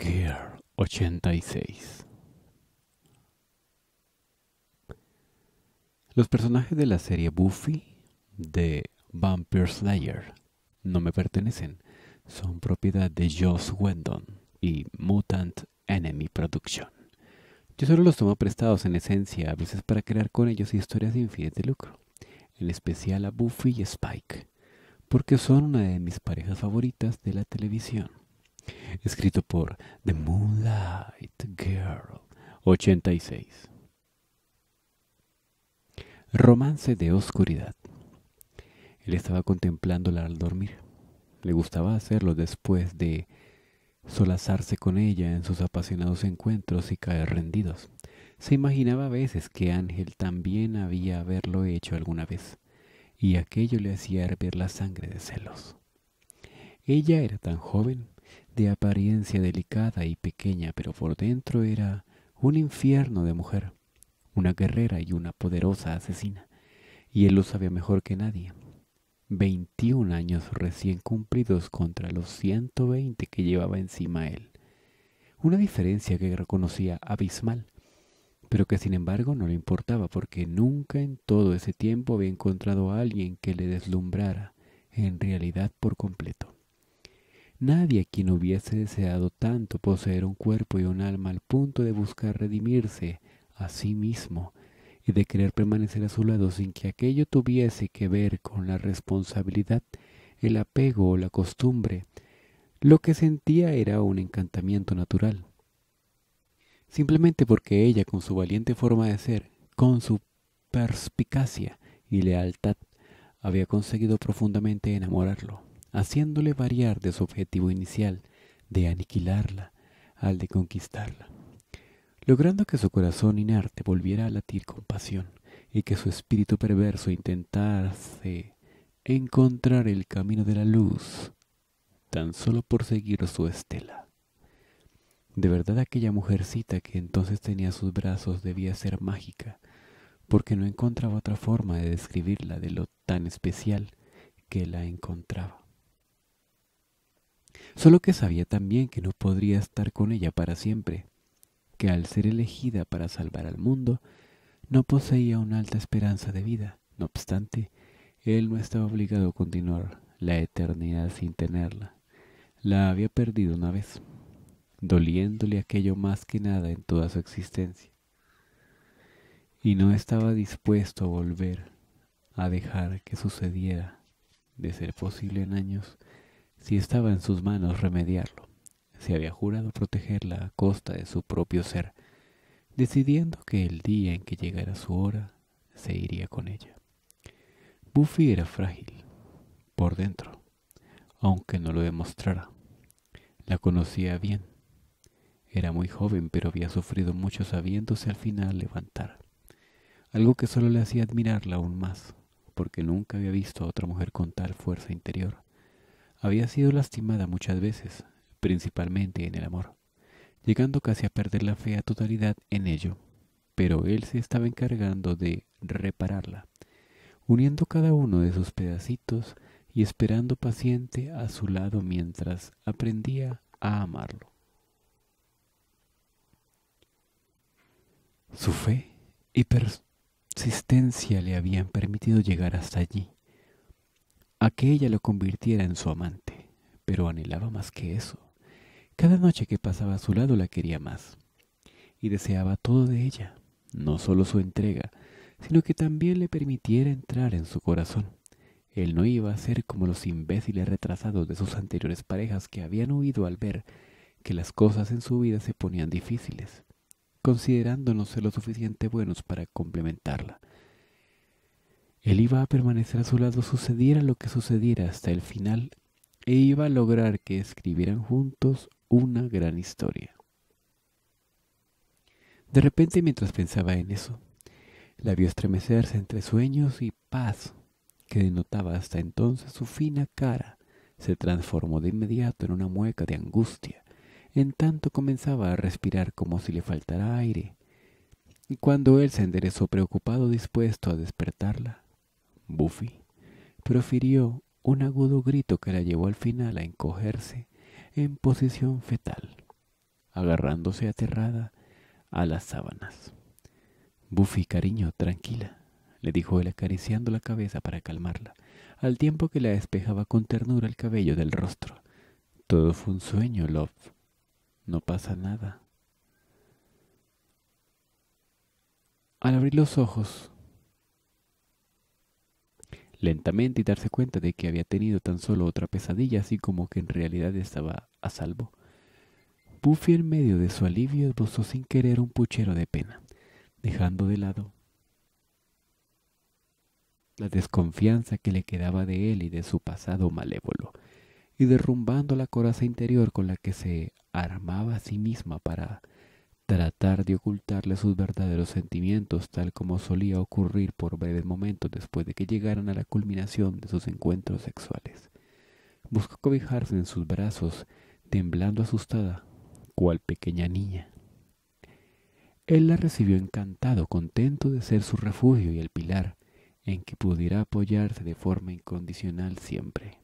Gear 86 Los personajes de la serie Buffy de Vampire Slayer no me pertenecen, son propiedad de Joss Whedon y Mutant Enemy Production. Yo solo los tomo prestados en esencia, a veces para crear con ellos historias sin fines lucro, en especial a Buffy y Spike, porque son una de mis parejas favoritas de la televisión. Escrito por The Moonlight Girl 86. Romance de oscuridad. Él estaba contemplándola al dormir. Le gustaba hacerlo después de solazarse con ella en sus apasionados encuentros y caer rendidos. Se imaginaba a veces que Ángel también había haberlo hecho alguna vez, y aquello le hacía hervir la sangre de celos. Ella era tan joven, de apariencia delicada y pequeña, pero por dentro era un infierno de mujer, una guerrera y una poderosa asesina, y él lo sabía mejor que nadie. Veintiún años recién cumplidos contra los ciento veinte que llevaba encima él. Una diferencia que reconocía abismal, pero que sin embargo no le importaba porque nunca en todo ese tiempo había encontrado a alguien que le deslumbrara en realidad por completo. Nadie a quien hubiese deseado tanto poseer un cuerpo y un alma al punto de buscar redimirse a sí mismo y de querer permanecer a su lado sin que aquello tuviese que ver con la responsabilidad, el apego o la costumbre. Lo que sentía era un encantamiento natural. Simplemente porque ella, con su valiente forma de ser, con su perspicacia y lealtad, había conseguido profundamente enamorarlo, haciéndole variar de su objetivo inicial, de aniquilarla, al de conquistarla logrando que su corazón inerte volviera a latir con pasión y que su espíritu perverso intentase encontrar el camino de la luz tan solo por seguir su estela. De verdad aquella mujercita que entonces tenía sus brazos debía ser mágica, porque no encontraba otra forma de describirla de lo tan especial que la encontraba. Solo que sabía también que no podría estar con ella para siempre, que al ser elegida para salvar al mundo, no poseía una alta esperanza de vida. No obstante, él no estaba obligado a continuar la eternidad sin tenerla. La había perdido una vez, doliéndole aquello más que nada en toda su existencia. Y no estaba dispuesto a volver a dejar que sucediera, de ser posible en años, si estaba en sus manos remediarlo se había jurado protegerla a costa de su propio ser, decidiendo que el día en que llegara su hora se iría con ella. Buffy era frágil, por dentro, aunque no lo demostrara. La conocía bien. Era muy joven, pero había sufrido mucho sabiéndose al final levantar. Algo que solo le hacía admirarla aún más, porque nunca había visto a otra mujer con tal fuerza interior. Había sido lastimada muchas veces, principalmente en el amor, llegando casi a perder la fe a totalidad en ello, pero él se estaba encargando de repararla, uniendo cada uno de sus pedacitos y esperando paciente a su lado mientras aprendía a amarlo. Su fe y persistencia le habían permitido llegar hasta allí, a que ella lo convirtiera en su amante, pero anhelaba más que eso. Cada noche que pasaba a su lado la quería más y deseaba todo de ella, no solo su entrega, sino que también le permitiera entrar en su corazón. Él no iba a ser como los imbéciles retrasados de sus anteriores parejas que habían huido al ver que las cosas en su vida se ponían difíciles, considerando no ser lo suficiente buenos para complementarla. Él iba a permanecer a su lado sucediera lo que sucediera hasta el final e iba a lograr que escribieran juntos una gran historia. De repente, mientras pensaba en eso, la vio estremecerse entre sueños y paz que denotaba hasta entonces su fina cara se transformó de inmediato en una mueca de angustia, en tanto comenzaba a respirar como si le faltara aire. Y cuando él se enderezó preocupado dispuesto a despertarla, Buffy profirió un agudo grito que la llevó al final a encogerse en posición fetal. agarrándose aterrada a las sábanas. Buffy, cariño, tranquila, le dijo él acariciando la cabeza para calmarla, al tiempo que la despejaba con ternura el cabello del rostro. Todo fue un sueño, Love. No pasa nada. Al abrir los ojos, lentamente y darse cuenta de que había tenido tan solo otra pesadilla, así como que en realidad estaba a salvo, Buffy en medio de su alivio esbozó sin querer un puchero de pena, dejando de lado la desconfianza que le quedaba de él y de su pasado malévolo, y derrumbando la coraza interior con la que se armaba a sí misma para tratar de ocultarle sus verdaderos sentimientos tal como solía ocurrir por breves momentos después de que llegaran a la culminación de sus encuentros sexuales. Buscó cobijarse en sus brazos, temblando asustada, cual pequeña niña. Él la recibió encantado, contento de ser su refugio y el pilar en que pudiera apoyarse de forma incondicional siempre.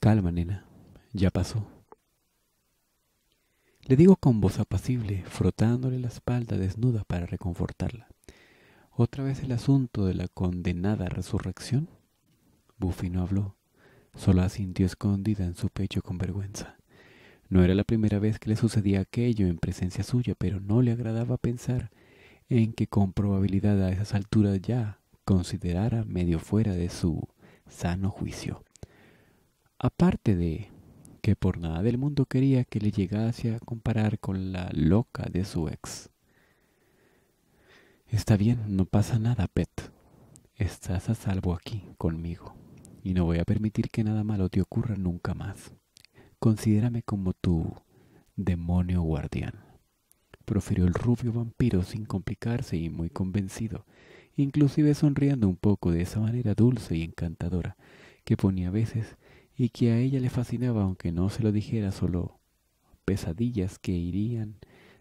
Calma, nena, ya pasó. Le digo con voz apacible, frotándole la espalda desnuda para reconfortarla. ¿Otra vez el asunto de la condenada resurrección? Buffy no habló, solo asintió escondida en su pecho con vergüenza. No era la primera vez que le sucedía aquello en presencia suya, pero no le agradaba pensar en que con probabilidad a esas alturas ya considerara medio fuera de su sano juicio. Aparte de que por nada del mundo quería que le llegase a comparar con la loca de su ex. Está bien, no pasa nada, Pet. Estás a salvo aquí, conmigo, y no voy a permitir que nada malo te ocurra nunca más. Considérame como tu demonio guardián. Profirió el rubio vampiro sin complicarse y muy convencido, inclusive sonriendo un poco de esa manera dulce y encantadora que ponía a veces y que a ella le fascinaba aunque no se lo dijera solo pesadillas que irían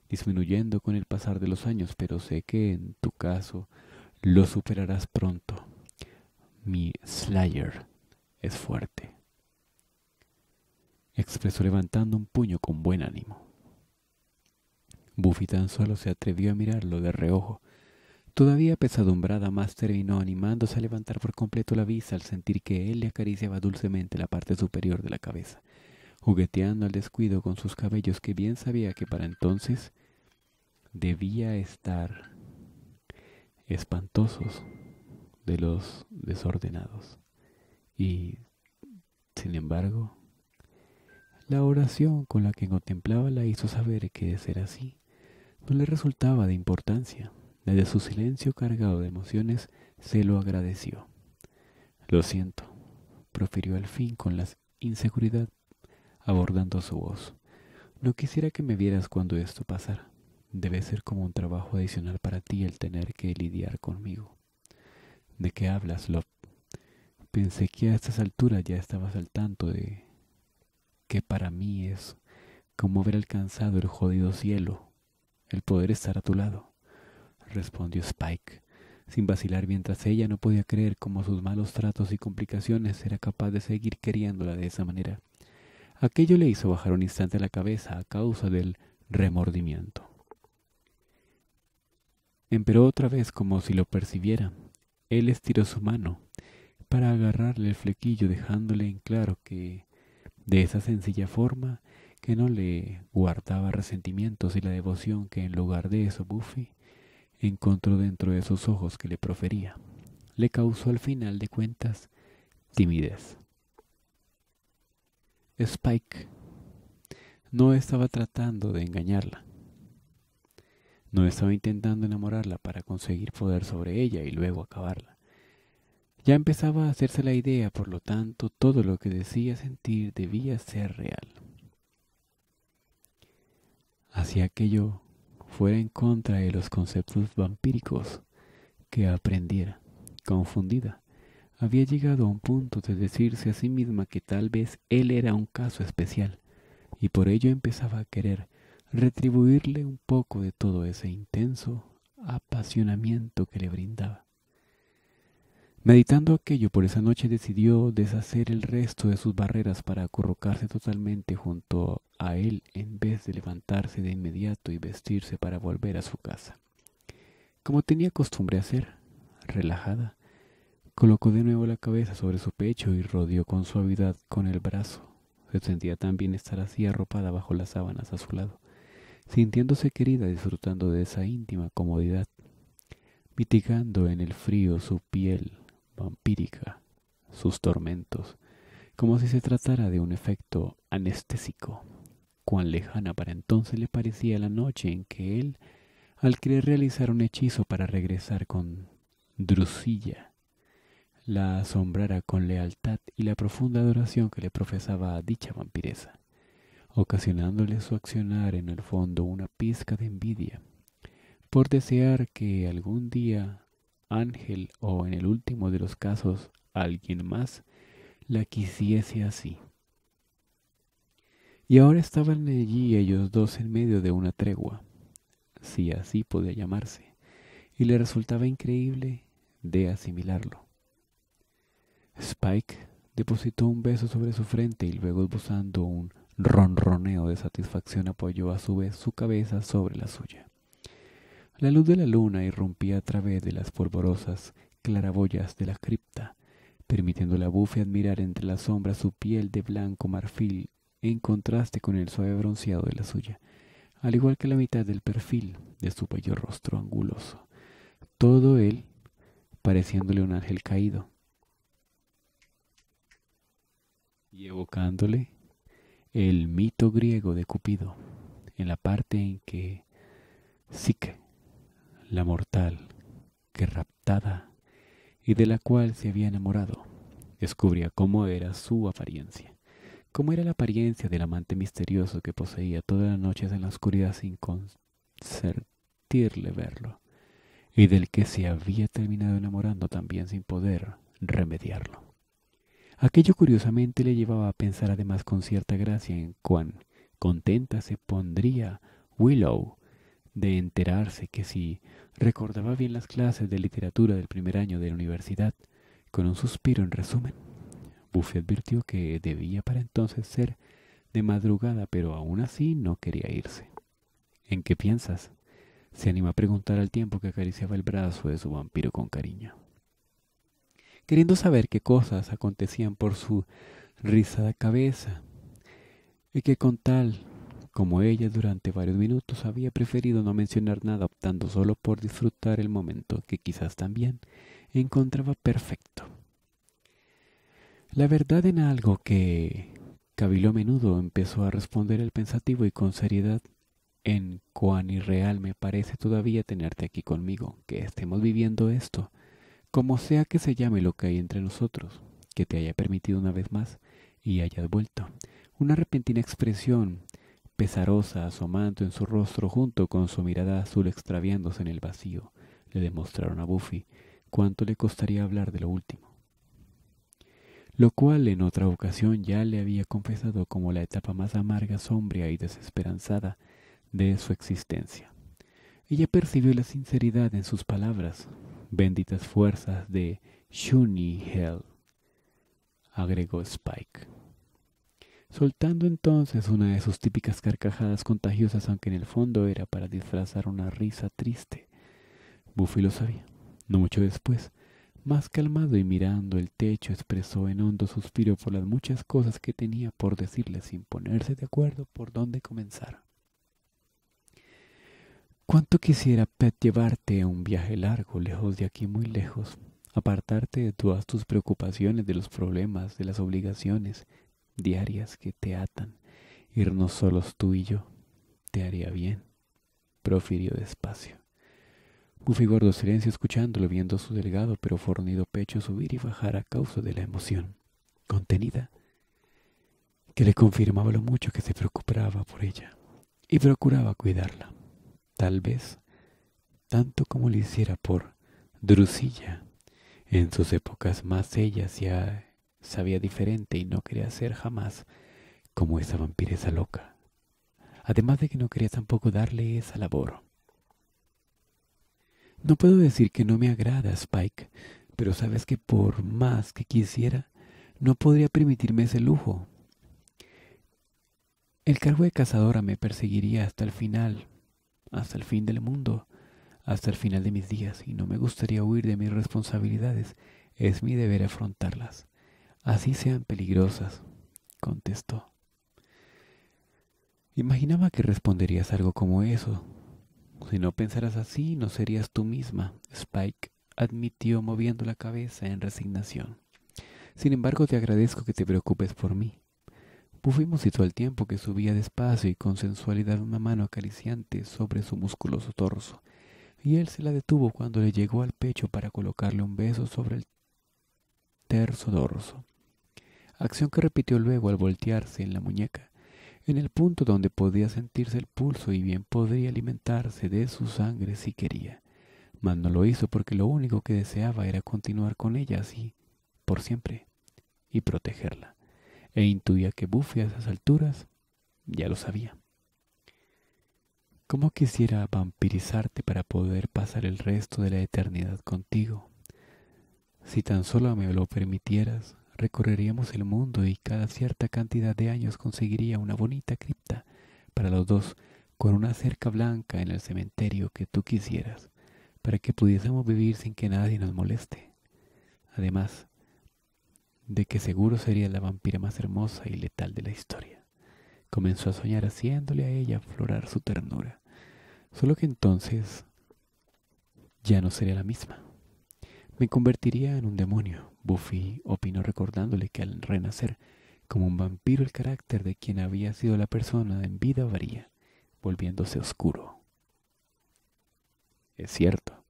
disminuyendo con el pasar de los años, pero sé que en tu caso lo superarás pronto. Mi Slayer es fuerte, expresó levantando un puño con buen ánimo. Buffy tan solo se atrevió a mirarlo de reojo, Todavía pesadumbrada, más terminó animándose a levantar por completo la vista al sentir que él le acariciaba dulcemente la parte superior de la cabeza, jugueteando al descuido con sus cabellos que bien sabía que para entonces debía estar espantosos de los desordenados. Y, sin embargo, la oración con la que contemplaba la hizo saber que de ser así no le resultaba de importancia. Desde su silencio cargado de emociones se lo agradeció. Lo siento, profirió al fin con la inseguridad, abordando su voz. No quisiera que me vieras cuando esto pasara. Debe ser como un trabajo adicional para ti el tener que lidiar conmigo. ¿De qué hablas, Love? Pensé que a estas alturas ya estabas al tanto de que para mí es como haber alcanzado el jodido cielo, el poder estar a tu lado respondió Spike, sin vacilar mientras ella no podía creer cómo sus malos tratos y complicaciones era capaz de seguir queriéndola de esa manera. Aquello le hizo bajar un instante la cabeza a causa del remordimiento. Empero otra vez como si lo percibiera. Él estiró su mano para agarrarle el flequillo dejándole en claro que de esa sencilla forma que no le guardaba resentimientos y la devoción que en lugar de eso Buffy encontró dentro de esos ojos que le profería. Le causó al final de cuentas timidez. Spike no estaba tratando de engañarla. No estaba intentando enamorarla para conseguir poder sobre ella y luego acabarla. Ya empezaba a hacerse la idea, por lo tanto, todo lo que decía sentir debía ser real. Hacia aquello fuera en contra de los conceptos vampíricos que aprendiera. Confundida, había llegado a un punto de decirse a sí misma que tal vez él era un caso especial, y por ello empezaba a querer retribuirle un poco de todo ese intenso apasionamiento que le brindaba. Meditando aquello por esa noche decidió deshacer el resto de sus barreras para acurrucarse totalmente junto a él en vez de levantarse de inmediato y vestirse para volver a su casa. Como tenía costumbre hacer, relajada, colocó de nuevo la cabeza sobre su pecho y rodeó con suavidad con el brazo. Se sentía tan bien estar así arropada bajo las sábanas a su lado, sintiéndose querida disfrutando de esa íntima comodidad, mitigando en el frío su piel vampírica, sus tormentos, como si se tratara de un efecto anestésico. Cuán lejana para entonces le parecía la noche en que él, al querer realizar un hechizo para regresar con Drusilla, la asombrara con lealtad y la profunda adoración que le profesaba a dicha vampiresa, ocasionándole su accionar en el fondo una pizca de envidia, por desear que algún día Ángel o en el último de los casos alguien más la quisiese así. Y ahora estaban allí ellos dos en medio de una tregua, si así podía llamarse, y le resultaba increíble de asimilarlo. Spike depositó un beso sobre su frente y luego esbozando un ronroneo de satisfacción apoyó a su vez su cabeza sobre la suya. La luz de la luna irrumpía a través de las polvorosas claraboyas de la cripta, permitiendo a Buffy admirar entre las sombras su piel de blanco marfil en contraste con el suave bronceado de la suya, al igual que la mitad del perfil de su bello rostro anguloso. Todo él pareciéndole un ángel caído y evocándole el mito griego de Cupido en la parte en que Psique la mortal, que raptada y de la cual se había enamorado, descubría cómo era su apariencia, cómo era la apariencia del amante misterioso que poseía todas las noches en la oscuridad sin concertirle verlo, y del que se había terminado enamorando también sin poder remediarlo. Aquello curiosamente le llevaba a pensar además con cierta gracia en cuán contenta se pondría Willow de enterarse que si recordaba bien las clases de literatura del primer año de la universidad, con un suspiro en resumen, Buffy advirtió que debía para entonces ser de madrugada, pero aún así no quería irse. ¿En qué piensas? Se animó a preguntar al tiempo que acariciaba el brazo de su vampiro con cariño. Queriendo saber qué cosas acontecían por su rizada cabeza, y que con tal como ella durante varios minutos había preferido no mencionar nada optando solo por disfrutar el momento que quizás también encontraba perfecto. La verdad en algo que cabiló a menudo empezó a responder el pensativo y con seriedad en cuán irreal me parece todavía tenerte aquí conmigo, que estemos viviendo esto, como sea que se llame lo que hay entre nosotros, que te haya permitido una vez más y hayas vuelto. Una repentina expresión pesarosa asomando en su rostro junto con su mirada azul extraviándose en el vacío, le demostraron a Buffy cuánto le costaría hablar de lo último, lo cual en otra ocasión ya le había confesado como la etapa más amarga, sombria y desesperanzada de su existencia. Ella percibió la sinceridad en sus palabras, benditas fuerzas de Shuni Hell, agregó Spike soltando entonces una de sus típicas carcajadas contagiosas, aunque en el fondo era para disfrazar una risa triste. Buffy lo sabía. No mucho después, más calmado y mirando el techo, expresó en hondo suspiro por las muchas cosas que tenía por decirle sin ponerse de acuerdo por dónde comenzar. Cuánto quisiera, Pet, llevarte a un viaje largo, lejos de aquí, muy lejos, apartarte de todas tus preocupaciones, de los problemas, de las obligaciones, diarias que te atan, irnos solos tú y yo, te haría bien, profirió despacio. Buffy guardó silencio escuchándolo, viendo su delgado pero fornido pecho subir y bajar a causa de la emoción contenida, que le confirmaba lo mucho que se preocupaba por ella y procuraba cuidarla, tal vez tanto como lo hiciera por Drusilla. En sus épocas más ellas ya sabía diferente y no quería ser jamás como esa vampiresa loca. Además de que no quería tampoco darle esa labor. No puedo decir que no me agrada Spike, Pero sabes que por más que quisiera, no podría permitirme ese lujo. El cargo de cazadora me perseguiría hasta el final, hasta el fin del mundo, hasta el final de mis días, y no me gustaría huir de mis responsabilidades. Es mi deber afrontarlas, así sean peligrosas, contestó. Imaginaba que responderías algo como eso. Si no pensaras así, no serías tú misma, Spike admitió moviendo la cabeza en resignación. Sin embargo, te agradezco que te preocupes por mí. Buffy musitó al tiempo que subía despacio y con sensualidad una mano acariciante sobre su musculoso torso, y él se la detuvo cuando le llegó al pecho para colocarle un beso sobre el terso dorso, acción que repitió luego al voltearse en la muñeca, en el punto donde podía sentirse el pulso y bien podría alimentarse de su sangre si quería. Mas no lo hizo porque lo único que deseaba era continuar con ella así, por siempre, y protegerla e intuía que Buffy a esas alturas ya lo sabía. ¿Cómo quisiera vampirizarte para poder pasar el resto de la eternidad contigo? Si tan solo me lo permitieras, recorreríamos el mundo y cada cierta cantidad de años conseguiría una bonita cripta para los dos con una cerca blanca en el cementerio que tú quisieras, para que pudiésemos vivir sin que nadie nos moleste. Además, de que seguro sería la vampira más hermosa y letal de la historia. Comenzó a soñar haciéndole a ella aflorar su ternura. Solo que entonces ya no sería la misma. Me convertiría en un demonio, Buffy opinó recordándole que al renacer como un vampiro el carácter de quien había sido la persona en vida varía, volviéndose oscuro. Es cierto,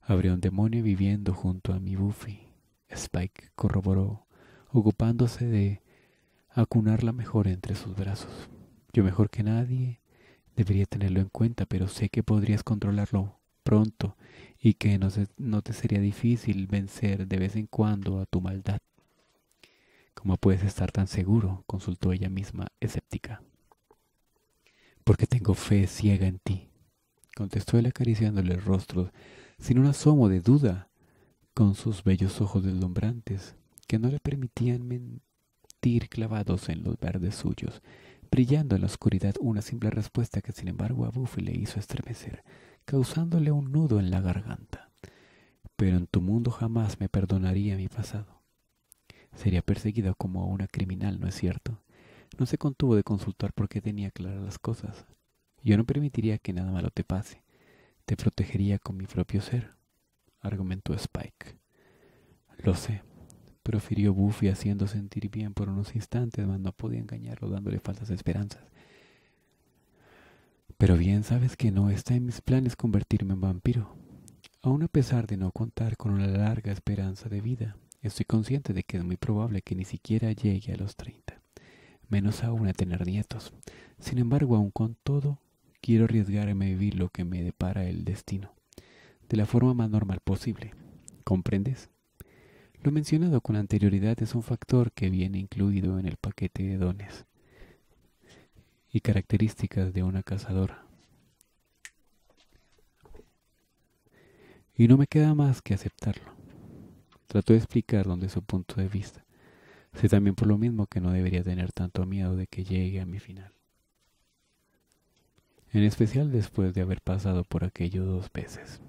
habría un demonio viviendo junto a mi Buffy. Spike corroboró ocupándose de acunarla mejor entre sus brazos. Yo mejor que nadie debería tenerlo en cuenta, pero sé que podrías controlarlo pronto y que no, te sería difícil vencer de vez en cuando a tu maldad. ¿Cómo puedes estar tan seguro? consultó ella misma, escéptica. Porque tengo fe ciega en ti, contestó él acariciándole el rostro sin un asomo de duda, con sus bellos ojos deslumbrantes que no le permitían mentir clavados en los verdes suyos, brillando en la oscuridad una simple respuesta que sin embargo a Buffy le hizo estremecer, causándole un nudo en la garganta. Pero en tu mundo jamás me perdonaría mi pasado. Sería perseguida como una criminal, ¿no es cierto? No se contuvo de consultar por qué tenía claras las cosas. Yo no permitiría que nada malo te pase. Te protegería con mi propio ser, argumentó Spike. Lo sé, profirió Buffy haciendo sentir bien por unos instantes, mas no podía engañarlo dándole falsas esperanzas. Pero bien sabes que no está en mis planes convertirme en vampiro. Aun a pesar de no contar con una larga esperanza de vida, estoy consciente de que es muy probable que ni siquiera llegue a los treinta, menos aún a tener nietos. Sin embargo, aun con todo, quiero arriesgarme a vivir lo que me depara el destino, de la forma más normal posible. ¿Comprendes? Lo mencionado con anterioridad es un factor que viene incluido en el paquete de dones y características de una cazadora. Y no me queda más que aceptarlo. Trato de explicar dónde su punto de vista. Sé también por lo mismo que no debería tener tanto miedo de que llegue a mi final. En especial después de haber pasado por aquello dos veces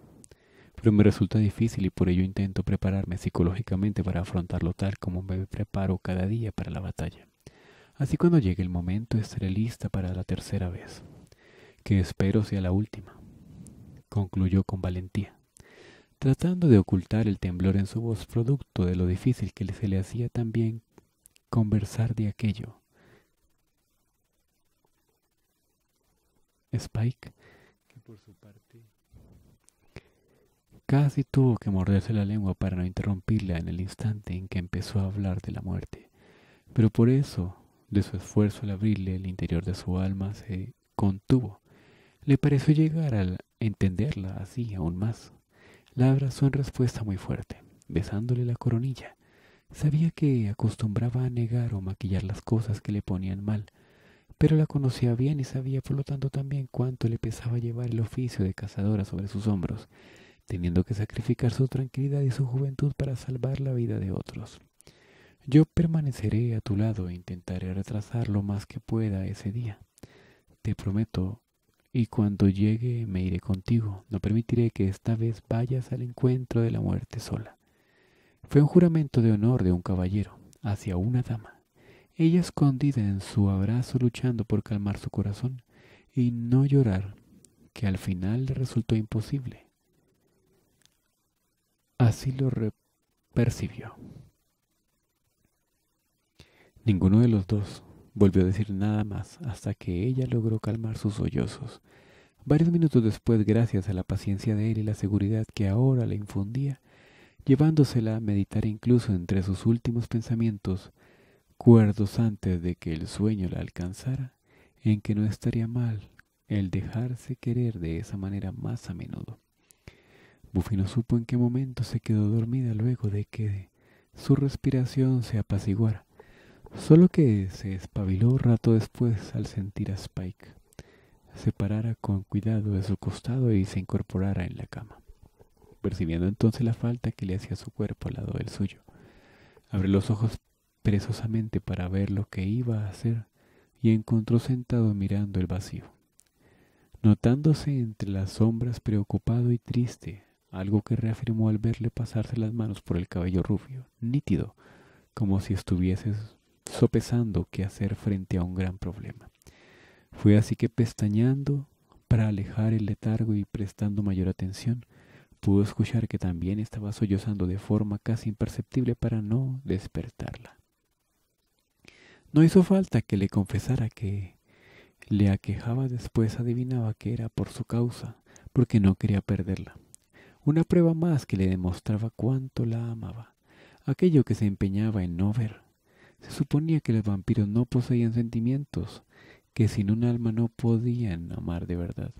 pero me resulta difícil y por ello intento prepararme psicológicamente para afrontarlo tal como me preparo cada día para la batalla. Así cuando llegue el momento estaré lista para la tercera vez, que espero sea la última, concluyó con valentía, tratando de ocultar el temblor en su voz producto de lo difícil que se le hacía también conversar de aquello. Spike, que por su parte Casi tuvo que morderse la lengua para no interrumpirla en el instante en que empezó a hablar de la muerte. Pero por eso, de su esfuerzo al abrirle el interior de su alma, se contuvo. Le pareció llegar a entenderla así aún más. La abrazó en respuesta muy fuerte, besándole la coronilla. Sabía que acostumbraba a negar o maquillar las cosas que le ponían mal, pero la conocía bien y sabía por lo tanto también cuánto le pesaba llevar el oficio de cazadora sobre sus hombros teniendo que sacrificar su tranquilidad y su juventud para salvar la vida de otros. Yo permaneceré a tu lado e intentaré retrasar lo más que pueda ese día. Te prometo, y cuando llegue me iré contigo. No permitiré que esta vez vayas al encuentro de la muerte sola. Fue un juramento de honor de un caballero hacia una dama. Ella escondida en su abrazo luchando por calmar su corazón y no llorar, que al final le resultó imposible. Así lo percibió. Ninguno de los dos volvió a decir nada más hasta que ella logró calmar sus sollozos. Varios minutos después, gracias a la paciencia de él y la seguridad que ahora le infundía, llevándosela a meditar incluso entre sus últimos pensamientos, cuerdos antes de que el sueño la alcanzara, en que no estaría mal el dejarse querer de esa manera más a menudo. Buffy no supo en qué momento se quedó dormida luego de que su respiración se apaciguara, solo que se espabiló rato después al sentir a Spike. Se parara con cuidado de su costado y se incorporara en la cama, percibiendo entonces la falta que le hacía su cuerpo al lado del suyo. Abrió los ojos perezosamente para ver lo que iba a hacer y encontró sentado mirando el vacío. Notándose entre las sombras preocupado y triste, algo que reafirmó al verle pasarse las manos por el cabello rubio, nítido, como si estuviese sopesando qué hacer frente a un gran problema. Fue así que pestañando para alejar el letargo y prestando mayor atención, pudo escuchar que también estaba sollozando de forma casi imperceptible para no despertarla. No hizo falta que le confesara que le aquejaba después adivinaba que era por su causa, porque no quería perderla una prueba más que le demostraba cuánto la amaba, aquello que se empeñaba en no ver. Se suponía que los vampiros no poseían sentimientos, que sin un alma no podían amar de verdad.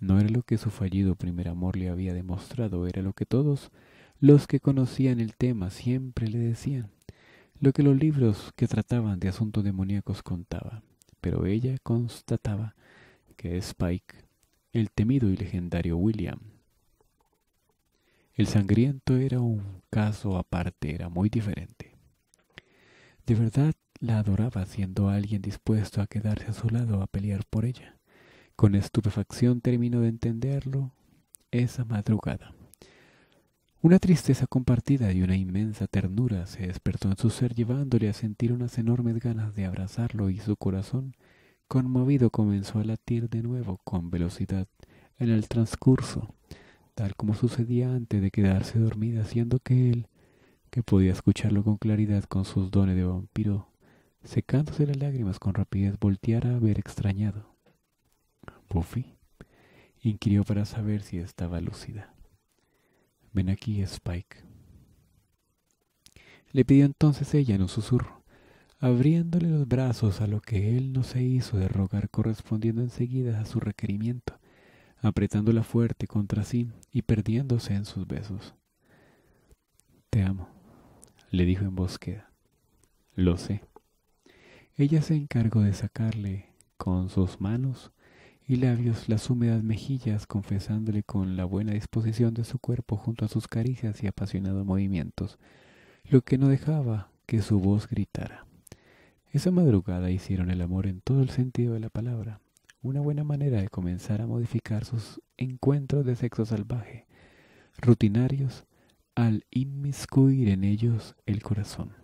No era lo que su fallido primer amor le había demostrado, era lo que todos los que conocían el tema siempre le decían, lo que los libros que trataban de asuntos demoníacos contaban. Pero ella constataba que Spike, el temido y legendario William, el sangriento era un caso aparte, era muy diferente. De verdad la adoraba siendo alguien dispuesto a quedarse a su lado a pelear por ella. Con estupefacción terminó de entenderlo esa madrugada. Una tristeza compartida y una inmensa ternura se despertó en su ser llevándole a sentir unas enormes ganas de abrazarlo y su corazón, conmovido, comenzó a latir de nuevo con velocidad en el transcurso tal como sucedía antes de quedarse dormida, haciendo que él, que podía escucharlo con claridad con sus dones de vampiro, secándose las lágrimas con rapidez, volteara a ver extrañado. Buffy inquirió para saber si estaba lúcida. Ven aquí, Spike. Le pidió entonces ella en un susurro, abriéndole los brazos a lo que él no se hizo de rogar correspondiendo enseguida a su requerimiento apretándola fuerte contra sí y perdiéndose en sus besos. Te amo, le dijo en voz Lo sé. Ella se encargó de sacarle con sus manos y labios las húmedas mejillas, confesándole con la buena disposición de su cuerpo junto a sus caricias y apasionados movimientos, lo que no dejaba que su voz gritara. Esa madrugada hicieron el amor en todo el sentido de la palabra, una buena manera de comenzar a modificar sus encuentros de sexo salvaje, rutinarios, al inmiscuir en ellos el corazón.